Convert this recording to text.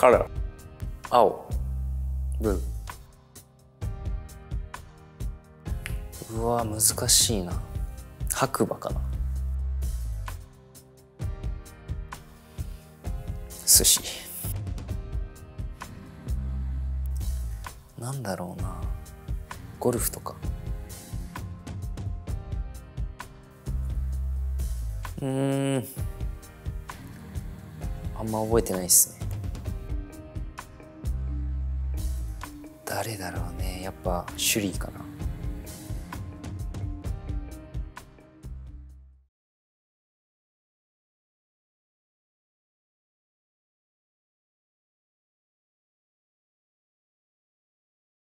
カラー。青。ブルー。うわ難しいな。白馬かな。寿司。なんだろうな。ゴルフとか。うん。あんま覚えてないっすね。誰だろうね。やっぱシュリーかな。